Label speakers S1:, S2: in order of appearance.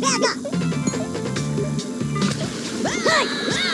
S1: Dạ, dạ. Hey!